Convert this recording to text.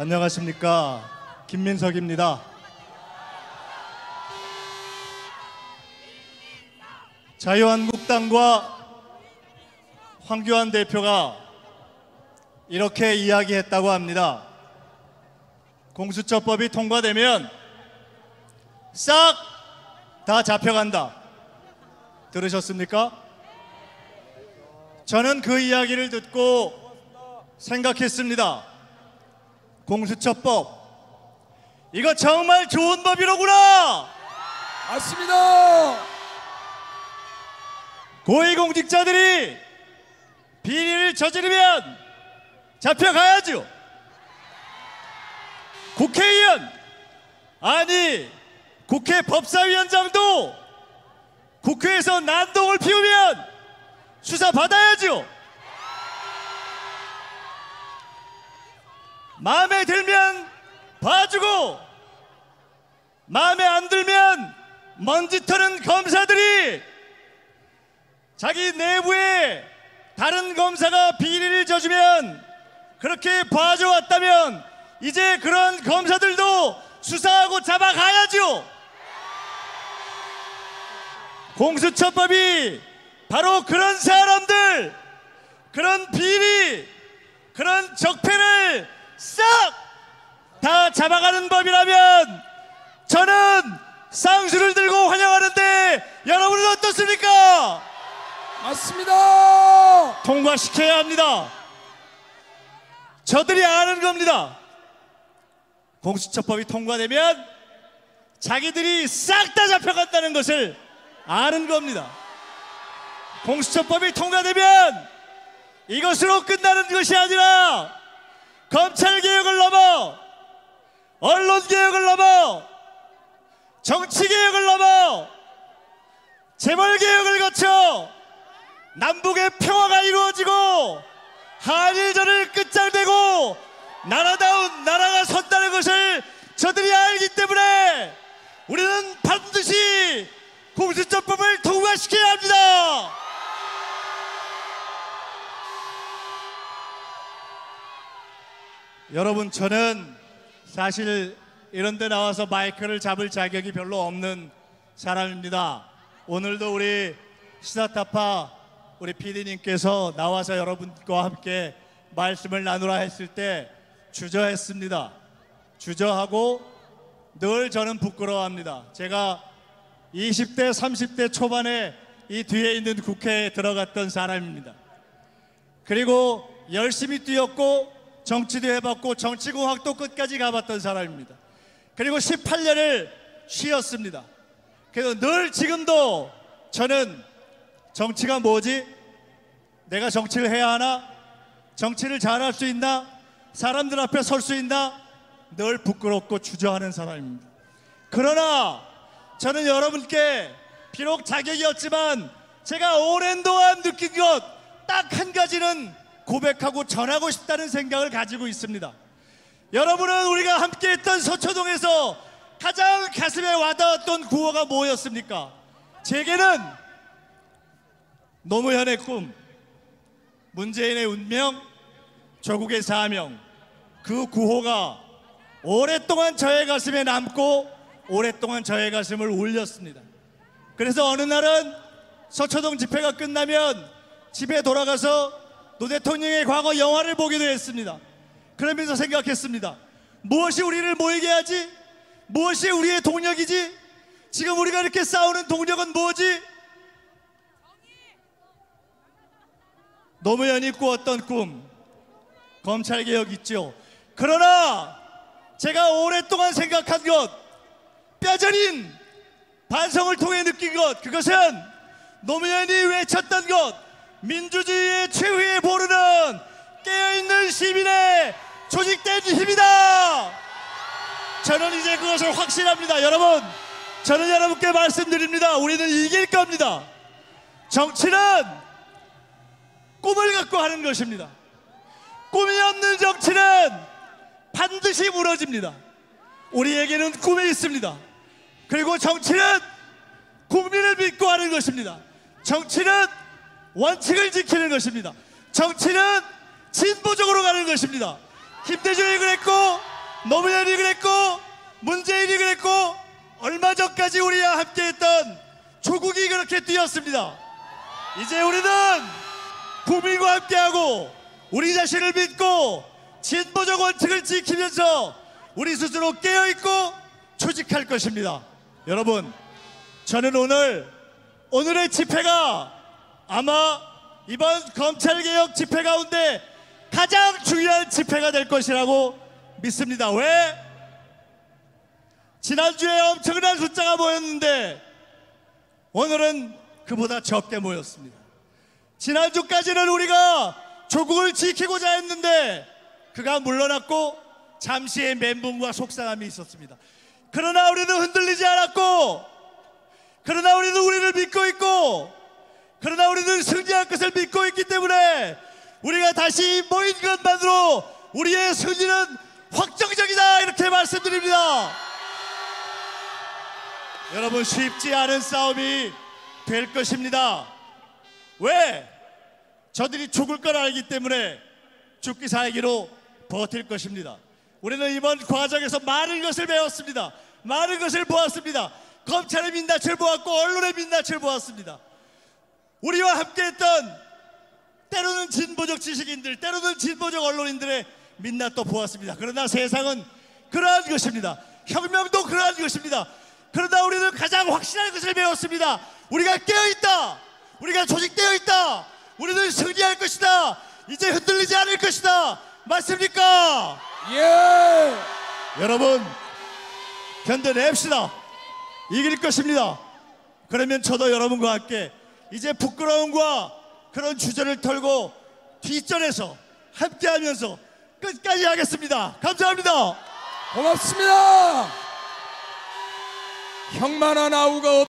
안녕하십니까 김민석입니다. 자유한국당과 황교안 대표가 이렇게 이야기했다고 합니다. 공수처법이 통과되면 싹 다 잡혀간다. 들으셨습니까? 저는 그 이야기를 듣고 생각했습니다. 공수처법. 이거 정말 좋은 법이로구나! 맞습니다. 고위공직자들이 비리를 저지르면 잡혀가야죠. 국회의원, 아니, 국회 법사위원장도 국회에서 난동을 피우면 수사 받아야죠. 마음에 들면 봐주고, 마음에 안 들면 먼지 터는 검사들이 자기 내부에 다른 검사가 비리를 저주면 그렇게 봐줘왔다면 이제 그런 검사들도 수사하고 잡아가야죠. 공수처법이 바로 그런 사람들, 그런 비리, 그런 적폐를 싹 다 잡아가는 법이라면 저는 쌍수를 들고 환영하는데 여러분은 어떻습니까? 맞습니다. 통과시켜야 합니다. 저들이 아는 겁니다. 공수처법이 통과되면 자기들이 싹 다 잡혀간다는 것을 아는 겁니다. 공수처법이 통과되면 이것으로 끝나는 것이 아니라 검찰 개혁을 넘어 언론 개혁을 넘어 정치 개혁을 넘어 재벌 개혁을 거쳐 남북의 평화가 이루어지고 한일전을 끝장내고 나라다운 나라가 선다는 것을 저들이 알기 때문에 우리는 반드시 공수처법을 통과시켜야 합니다. 여러분 저는 사실 이런 데 나와서 마이크를 잡을 자격이 별로 없는 사람입니다. 오늘도 우리 시사타파 우리 PD님께서 나와서 여러분과 함께 말씀을 나누라 했을 때 주저했습니다. 주저하고 늘 저는 부끄러워합니다. 제가 20대, 30대 초반에 이 뒤에 있는 국회에 들어갔던 사람입니다. 그리고 열심히 뛰었고 정치도 해봤고 정치공학도 끝까지 가봤던 사람입니다. 그리고 18년을 쉬었습니다. 그래서 늘 지금도 저는 정치가 뭐지? 내가 정치를 해야 하나? 정치를 잘할 수 있나? 사람들 앞에 설 수 있나? 늘 부끄럽고 주저하는 사람입니다. 그러나 저는 여러분께 비록 자격이 없지만 제가 오랜 동안 느낀 것 딱 한 가지는 고백하고 전하고 싶다는 생각을 가지고 있습니다. 여러분은 우리가 함께 했던 서초동에서 가장 가슴에 와닿았던 구호가 뭐였습니까? 제게는 노무현의 꿈, 문재인의 운명, 조국의 사명, 그 구호가 오랫동안 저의 가슴에 남고 오랫동안 저의 가슴을 울렸습니다. 그래서 어느 날은 서초동 집회가 끝나면 집에 돌아가서 노 대통령의 과거 영화를 보기도 했습니다. 그러면서 생각했습니다. 무엇이 우리를 모이게 하지? 무엇이 우리의 동력이지? 지금 우리가 이렇게 싸우는 동력은 뭐지? 노무현이 꾸었던 꿈, 검찰개혁 있죠. 그러나 제가 오랫동안 생각한 것, 뼈저린 반성을 통해 느낀 것, 그것은 노무현이 외쳤던 것, 민주주의의 보르는 깨어있는 시민의 조직된 힘이다! 저는 이제 그것을 확신합니다. 여러분, 저는 여러분께 말씀드립니다. 우리는 이길 겁니다. 정치는 꿈을 갖고 하는 것입니다. 꿈이 없는 정치는 반드시 무너집니다. 우리에게는 꿈이 있습니다. 그리고 정치는 국민을 믿고 하는 것입니다. 정치는 원칙을 지키는 것입니다. 정치는 진보적으로 가는 것입니다. 김대중이 그랬고 노무현이 그랬고 문재인이 그랬고 얼마 전까지 우리와 함께했던 조국이 그렇게 뛰었습니다. 이제 우리는 국민과 함께하고 우리 자신을 믿고 진보적 원칙을 지키면서 우리 스스로 깨어있고 조직할 것입니다. 여러분, 저는 오늘 오늘의 집회가 아마 이번 검찰개혁 집회 가운데 가장 중요한 집회가 될 것이라고 믿습니다. 왜? 지난주에 엄청난 숫자가 모였는데 오늘은 그보다 적게 모였습니다. 지난주까지는 우리가 조국을 지키고자 했는데 그가 물러났고 잠시의 멘붕과 속상함이 있었습니다. 그러나 우리는 흔들리지 않았고 그러나 우리는 우리를 믿고 있고 그러나 우리는 승리할 것을 믿고 있기 때문에 우리가 다시 모인 것만으로 우리의 승리는 확정적이다 이렇게 말씀드립니다. 여러분 쉽지 않은 싸움이 될 것입니다. 왜? 저들이 죽을 걸 알기 때문에 죽기 살기로 버틸 것입니다. 우리는 이번 과정에서 많은 것을 배웠습니다. 많은 것을 보았습니다. 검찰의 민낯을 보았고 언론의 민낯을 보았습니다. 우리와 함께했던 때로는 진보적 지식인들, 때로는 진보적 언론인들의 민낯도 보았습니다. 그러나 세상은 그러한 것입니다. 혁명도 그러한 것입니다. 그러나 우리는 가장 확실한 것을 배웠습니다. 우리가 깨어있다. 우리가 조직되어 있다. 우리는 승리할 것이다. 이제 흔들리지 않을 것이다. 맞습니까? 예. 여러분, 견뎌냅시다. 이길 것입니다. 그러면 저도 여러분과 함께 이제 부끄러움과 그런 주저를 털고 뒷전에서 함께 하면서 끝까지 하겠습니다. 감사합니다. 고맙습니다. 형만한 아우가